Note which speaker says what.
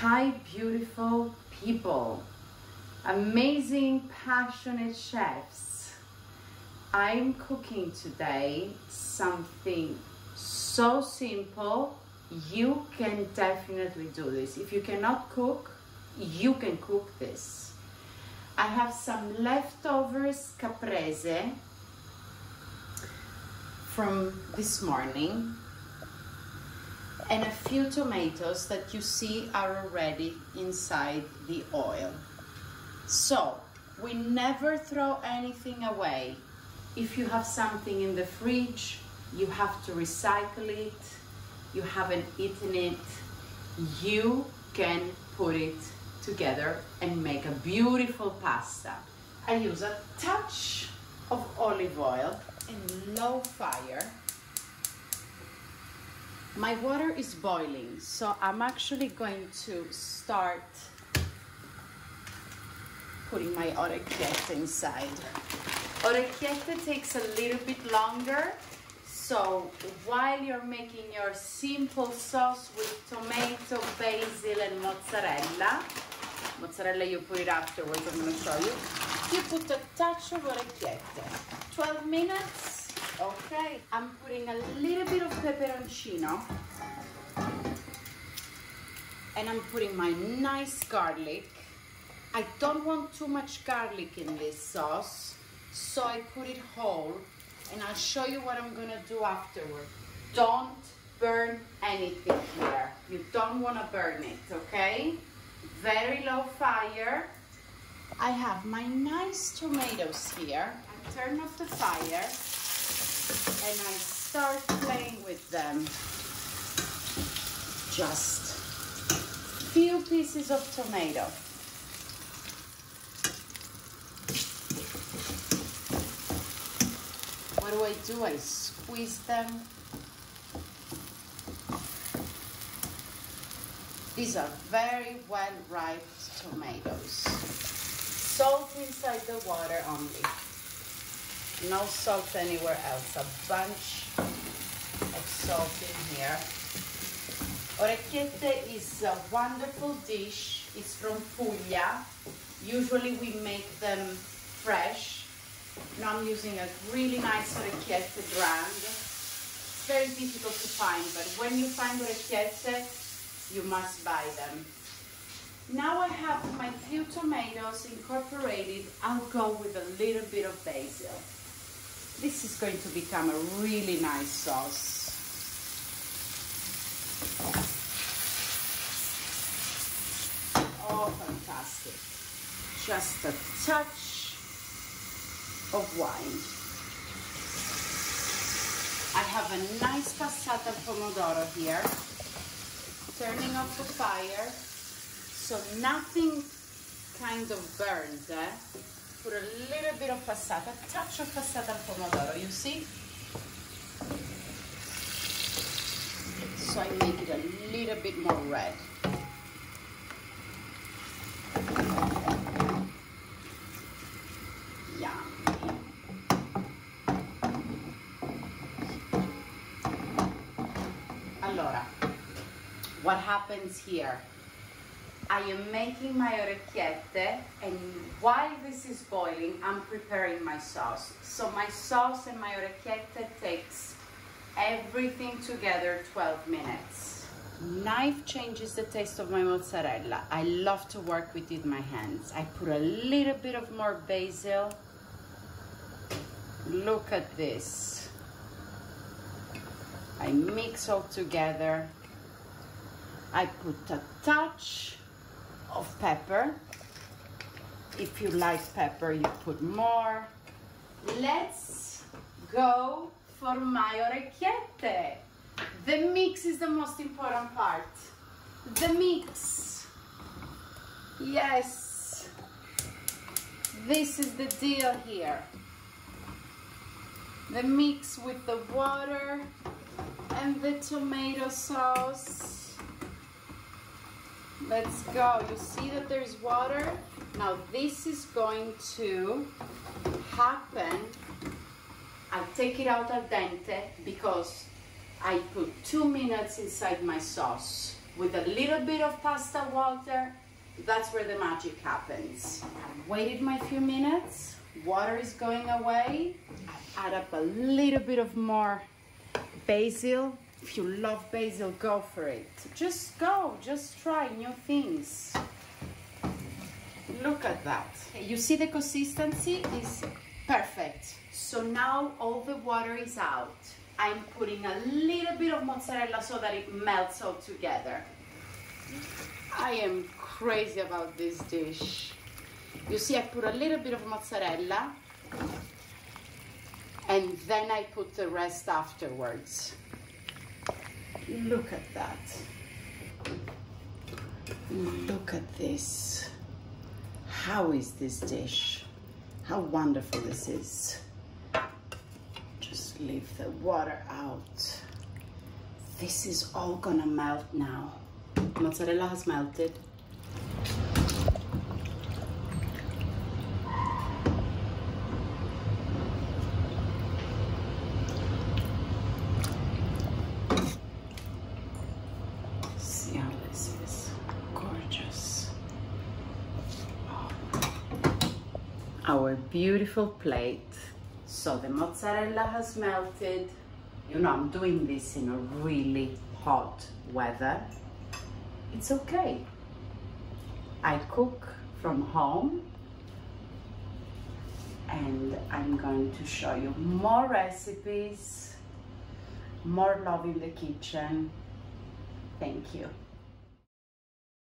Speaker 1: Hi, beautiful people, amazing, passionate chefs. I'm cooking today something so simple. You can definitely do this. If you cannot cook, you can cook this. I have some leftovers caprese from this morning and a few tomatoes that you see are already inside the oil. So, we never throw anything away. If you have something in the fridge, you have to recycle it, you haven't eaten it, you can put it together and make a beautiful pasta. I use a touch of olive oil in low fire my water is boiling, so I'm actually going to start putting my orecchiette inside. Orecchiette takes a little bit longer, so while you're making your simple sauce with tomato, basil, and mozzarella, mozzarella you put it afterwards, I'm gonna show you, you put a touch of orecchiette. 12 minutes, Okay, I'm putting a little bit of peperoncino. And I'm putting my nice garlic. I don't want too much garlic in this sauce, so I put it whole. And I'll show you what I'm gonna do afterward. Don't burn anything here. You don't wanna burn it, okay? Very low fire. I have my nice tomatoes here. I turn off the fire and I start playing with them. Just few pieces of tomato. What do I do? I squeeze them. These are very well ripe tomatoes. Salt inside the water only no salt anywhere else. A bunch of salt in here. Orecchiette is a wonderful dish. It's from Puglia. Usually we make them fresh. Now I'm using a really nice orecchiette brand. It's very difficult to find, but when you find orecchiette, you must buy them. Now I have my few tomatoes incorporated. I'll go with a little bit of basil. This is going to become a really nice sauce. Oh, fantastic. Just a touch of wine. I have a nice passata pomodoro here. Turning off the fire so nothing kind of burns. Eh? Put a little bit of passata, a touch of passata and pomodoro, you see? So I make it a little bit more red. Yummy. Allora, what happens here? I am making my orecchiette and while this is boiling, I'm preparing my sauce. So my sauce and my orecchiette takes everything together 12 minutes. Knife changes the taste of my mozzarella. I love to work with it my hands. I put a little bit of more basil. Look at this. I mix all together. I put a touch of pepper. If you like pepper, you put more. Let's go for my orecchiette. The mix is the most important part. The mix. Yes. This is the deal here. The mix with the water and the tomato sauce. Let's go. You see that there's water? Now this is going to happen. I take it out al dente because I put two minutes inside my sauce. with a little bit of pasta water, that's where the magic happens. I waited my few minutes, water is going away. I add up a little bit of more basil. If you love basil, go for it. Just go, just try new things. Look at that. You see the consistency is perfect. So now all the water is out. I'm putting a little bit of mozzarella so that it melts all together. I am crazy about this dish. You see, I put a little bit of mozzarella and then I put the rest afterwards. Look at that. Look at this. How is this dish? How wonderful this is. Just leave the water out. This is all gonna melt now. Mozzarella has melted. See how this is gorgeous. Oh. Our beautiful plate. So the mozzarella has melted. You know, I'm doing this in a really hot weather. It's okay. I cook from home and I'm going to show you more recipes, more love in the kitchen. Thank you.